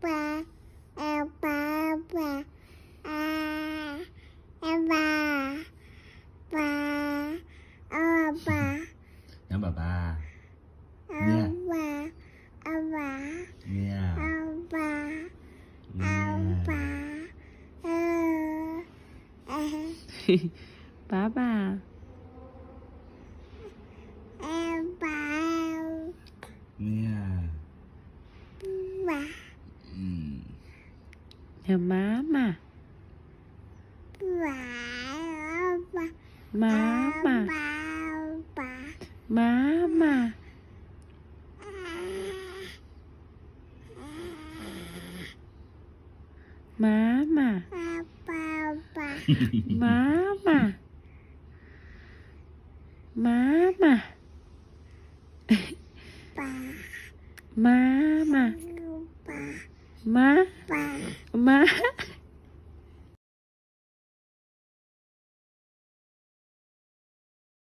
爸，爸爸，爸，爸爸，爸，爸爸，杨爸爸，爸爸，爸爸，爸爸，爸爸，爸爸。爸爸 Elba, ừ. má mà. Elba, Elba, má mà. Elba, má 妈妈。